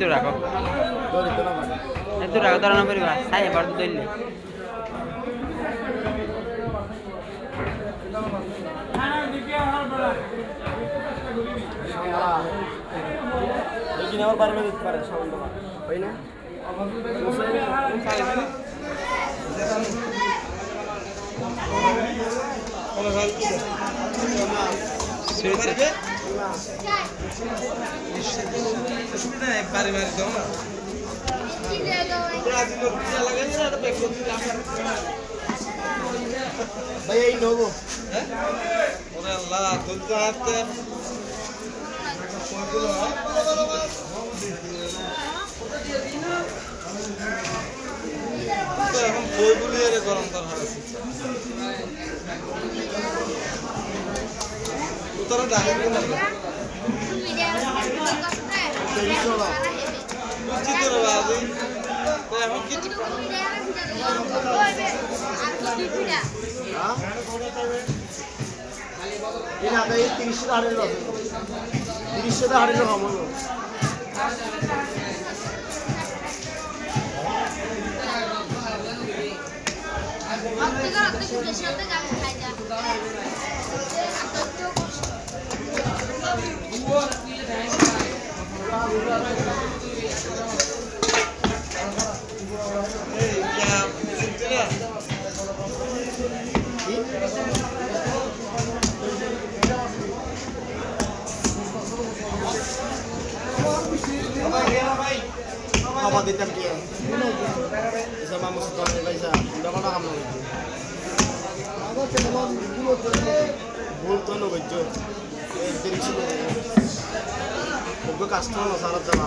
দূর রাখো এত রাখো ধরানো পারিবা সাই এবার তো দিতে পারে হয় না ভাই এই নেব। বইগুলি এর গরম তার হবে তোরা ডাকে বুঝছি তোর বাবু তো এখন কি এই না এই তিরিশশো হাড়ের হবে তিরিশশো হাড়ের হবে এই ক্যাম সিটিরা খাবার দিতাম কি kapatid ng PM. Isama mo sa ముగ్గు కష్టం సరద్దమా